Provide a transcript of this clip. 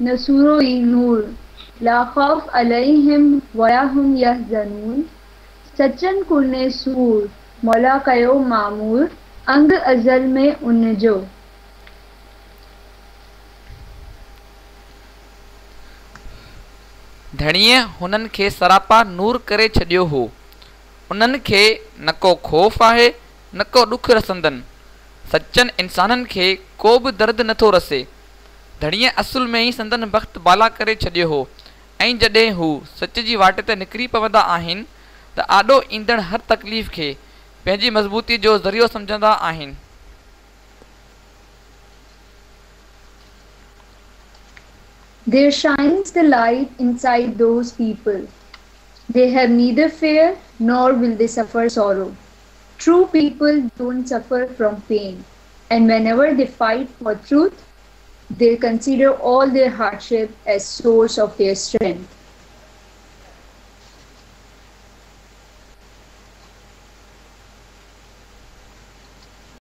نور لا خوف سچن سور ان हुननि खे सरापा नूर करे छॾियो हो उन्हनि खे न को ख़ौफ़ आहे न को ॾुखु रसंदनि सचनि इंसाननि खे को बि दर्द नथो रसे धणीअ असुल में ई संदन वक़्तु बाला करे छॾियो हो ऐं जॾहिं हू सच जी वाट ते निकिरी पवंदा आहिनि त आॾो ईंदड़ हर तकलीफ़ खे पंहिंजी मज़बूती जो ज़रियो सम्झंदा आहिनि There shines the light inside those people. They have neither fear nor will they suffer sorrow. True people don't suffer from pain, and whenever they fight for truth, They consider all their hardship as source of their strength.